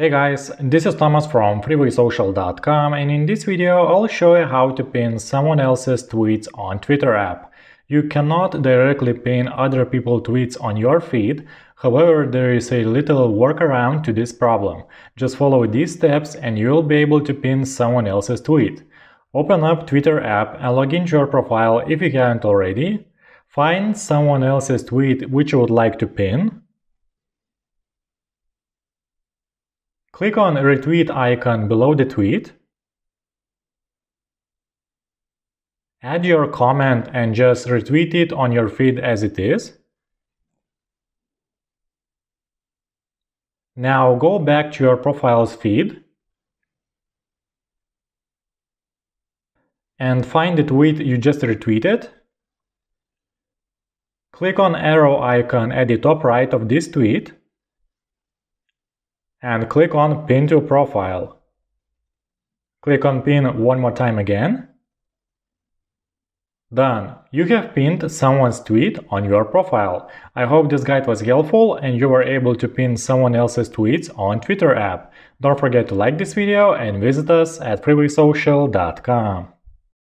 Hey guys, this is Thomas from freewaysocial.com and in this video I'll show you how to pin someone else's tweets on Twitter app. You cannot directly pin other people's tweets on your feed, however there is a little workaround to this problem. Just follow these steps and you'll be able to pin someone else's tweet. Open up Twitter app and log into your profile if you haven't already. Find someone else's tweet which you would like to pin. Click on retweet icon below the tweet. Add your comment and just retweet it on your feed as it is. Now go back to your profile's feed and find the tweet you just retweeted. Click on arrow icon at the top right of this tweet and click on Pin to Profile. Click on Pin one more time again. Done. You have pinned someone's tweet on your profile. I hope this guide was helpful and you were able to pin someone else's tweets on Twitter app. Don't forget to like this video and visit us at freewaysocial.com.